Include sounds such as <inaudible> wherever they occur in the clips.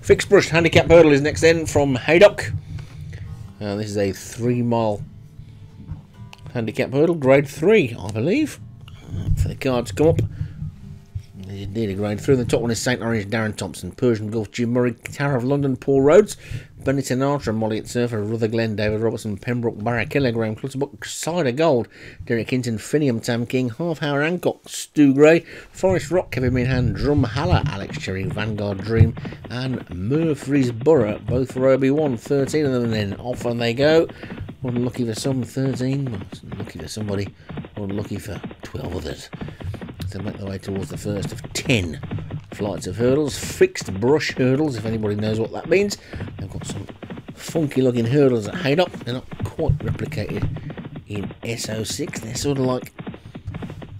Fixed Brush Handicap Hurdle is next in from Haydock. Uh, this is a three mile handicap hurdle, grade three, I believe. Uh, for the cards come up. Indeed, a grade three. The top one is St. Orange, Darren Thompson, Persian Gulf, Jim Murray, Tower of London, Paul Rhodes, Benny Sinatra, Molly at Surfer, Rutherglen, David Robertson, Pembroke, Barrakilla, Graham Clutterbuck, Cider Gold, Derek Hinton, Finium, Tam King, Half Hour Hancock, Stu Gray, Forest Rock, Kevin Minahan, Drum Haller, Alex Cherry, Vanguard Dream, and Murfreesboro, both for Obi-Wan, 13 of them, and then off and they go. Unlucky for some, 13, lucky for somebody, unlucky for 12 others. To make their way towards the first of 10 flights of hurdles, fixed brush hurdles, if anybody knows what that means. They've got some funky looking hurdles at Haydock. They're not quite replicated in SO6. They're sort of like,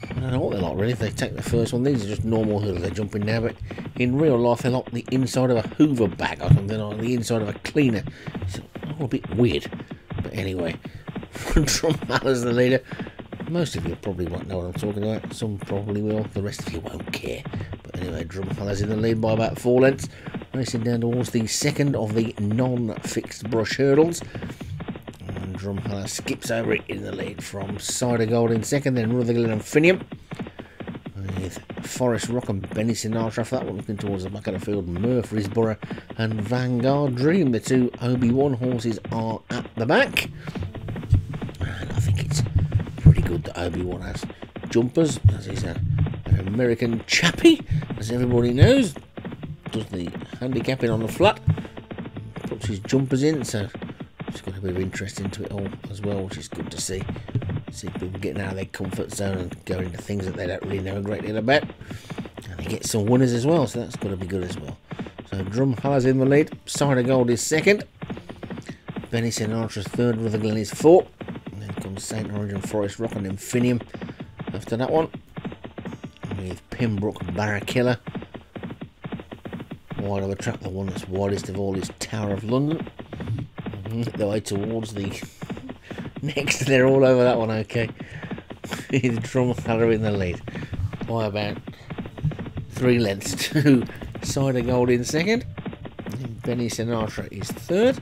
I don't know what they're like really. If they take the first one, these are just normal hurdles. They're jumping now, but in real life, they're like the inside of a Hoover bag or something, or the inside of a cleaner. It's oh, a bit weird. But anyway, <laughs> Trump as the leader. Most of you probably won't know what I'm talking about. Some probably will. The rest of you won't care. But anyway, Drumfellas in the lead by about four lengths. Racing down towards the second of the non-fixed brush hurdles. And Drumfellas skips over it in the lead from Cider Gold in second, then Rutherglen and Finium. With Forest Rock and Benny Sinatra for that one, looking towards the back of the field, Murfreesboro and Vanguard Dream. The two Obi-Wan horses are at the back. And I think it's pretty good that Obi-Wan has jumpers, as he's a, an American chappie, as everybody knows. Does the handicapping on the flat, puts his jumpers in, so it's got a bit of interest into it all as well, which is good to see. See people getting out of their comfort zone and going into things that they don't really know a great deal about. And they get some winners as well, so that's got to be good as well. So Drumhaller's in the lead, Cider Gold is second, Benny Sinatra's third, Rutherglen is fourth. and Then comes St. And Forest Rock and Infinium after that one. With Pembroke Barrakilla. Wide of a track, the one that's widest of all is Tower of London. Mm-hmm. The way towards the <laughs> next, they're all over that one, okay. <laughs> the drum in the lead by about three lengths <laughs> to Cider Gold in second. And Benny Sinatra is third.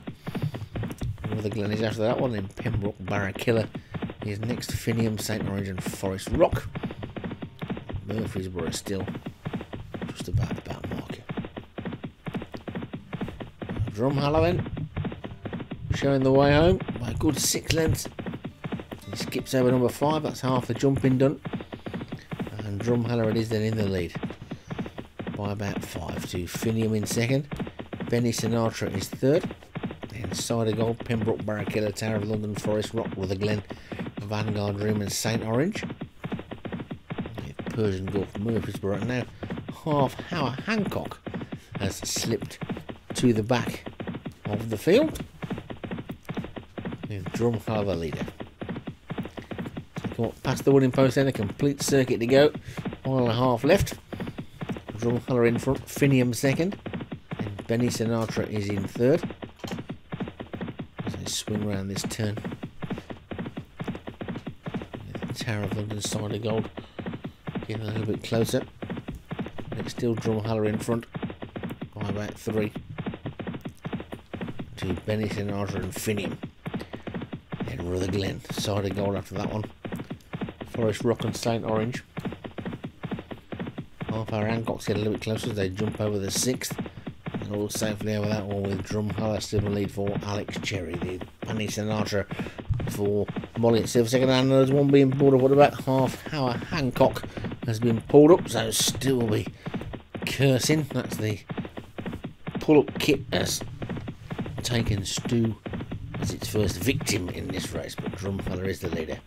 Rutherglen is after that one, then Pembroke Barrakilla is next, Finium, St. Orange and Forest Rock. Murfreesboro still just about Drumhallow then, showing the way home by a good six lengths. He skips over number five, that's half the jumping done. And Drumhallow it is then in the lead by about five to Finium in second. Benny Sinatra is third. Then Cider Gold, Pembroke, Barrakilla, Tower of London, Forest Rock, Rutherglen, Vanguard Room and St Orange. Persian Gulf, Murfreesboro. Now, Half Hour Hancock has slipped to the back of the field. With Drumhallow the leader. Come up past the winning post then, a complete circuit to go. One and a half left. Drumhallow in front, Finium second. And Benny Sinatra is in third. As they swing around this turn. Tower of London Cider Gold. Getting a little bit closer. But it's still Drumhallow in front by about three. To Benny Sinatra and Finium. Then Rutherglen, Cider Gold after that one. Forest Rock and St Orange. Half hour Hancock's get a little bit closer as they jump over the sixth. And all safely over that one with Drumhallow still lead for Alex Cherry. The Benny Sinatra for Molly at Silver second and there's one being pulled up what about half hour Hancock has been pulled up so still be cursing that's the pull up kit has taken Stu as its first victim in this race but Drumfeller is the leader.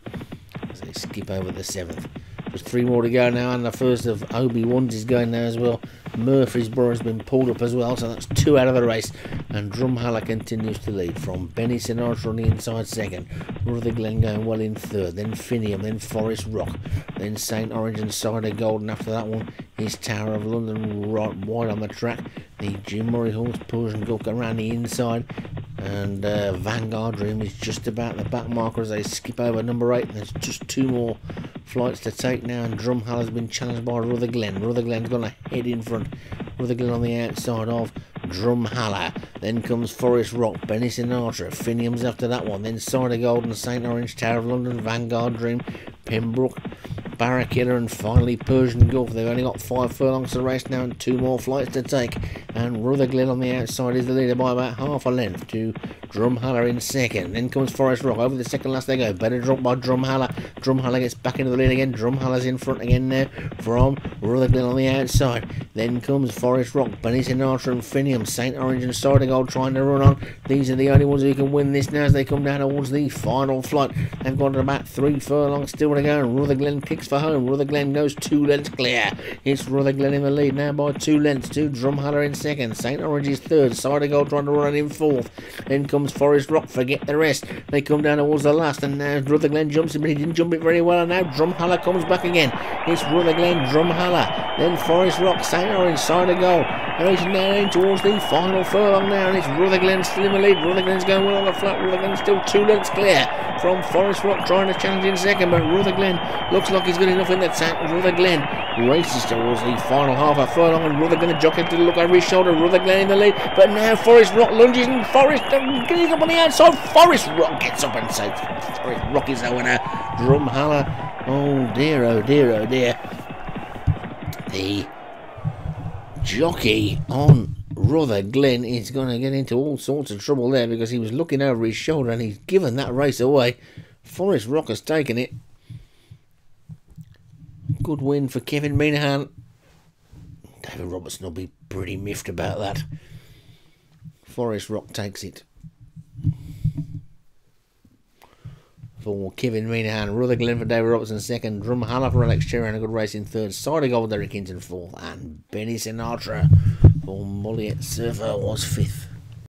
As they skip over the seventh. There's three more to go now and the first of Obi-Wan's is going now as well. Murfreesboro has been pulled up as well so that's two out of the race and Drumhallow continues to lead from Benny Sinatra on the inside second, Rutherglen going well in third, then Finium, then Forest Rock, then St Orange and Cider Golden after that one. Is Tower of London right wide on the track, the Jim Murray horse Persian Gulf around the inside, and uh, Vanguard Dream is just about the back marker as they skip over number eight. There's just two more flights to take now, and Drumhallow has been challenged by Ruther Glen. Rutherglen. Rutherglen's going to head in front. Rutherglen on the outside of Drumhallar. Then comes Forest Rock, Benny Sinatra, Finiums after that one. Then Cider Golden, St Orange, Tower of London, Vanguard Dream, Pembroke, Barracuda and finally Persian Gulf. They've only got five furlongs to race now and two more flights to take. And Rutherglen on the outside is the leader by about half a length to Drumhallar in second. Then comes Forest Rock. Over the second last they go. Better drop by Drumhallar. Drumhallar gets back into the lead again. Drumhallar's in front again now from Rutherglen on the outside. Then comes Forest Rock, Benny Sinatra and Finium, St. Orange and Starting Gold trying to run on. These are the only ones who can win this now as they come down towards the final flight. They've got about three furlongs still to go and Rutherglen kicks for home. Rutherglen goes two lengths clear. It's Rutherglen in the lead now by two lengths. Two Drumhallar in second. St. Orange is third. Cider Gold trying to run in fourth. Then comes Forest Rock. Forget the rest. They come down towards the last and now Rutherglen jumps in but he didn't jump it very well and now Drumhallar comes back again. It's Rutherglen, Drumhallar. Then Forest Rock, St. Orange, Cider Gold. Racing down in towards the final furlong now and it's Rutherglen still in the lead. Rutherglen's going well on the flat. Rutherglen's still two lengths clear from Forest Rock trying to challenge in second but Rutherglen looks like he's good enough in the tank. Rutherglen races towards the final half a furlong and Rutherglen jockey to look over his shoulder. Rutherglen in the lead, but now Forest Rock lunges and Forest uh, getting up on the outside. Forest Rock gets up and says Forest Rock is the winner. Drumhallar. Oh dear, oh dear, oh dear. The jockey on Rutherglen is going to get into all sorts of trouble there because he was looking over his shoulder and he's given that race away. Forest Rock has taken it. Good win for Kevin Minahan. David Robertson will be pretty miffed about that. Forest Rock takes it. For Kevin Minahan, Rutherglen for David Robertson second, Drumhallar for Alex Cherry and a good race in third, Cider Gold Derek Hinton fourth, and Benny Sinatra for Molliet Surfer was fifth.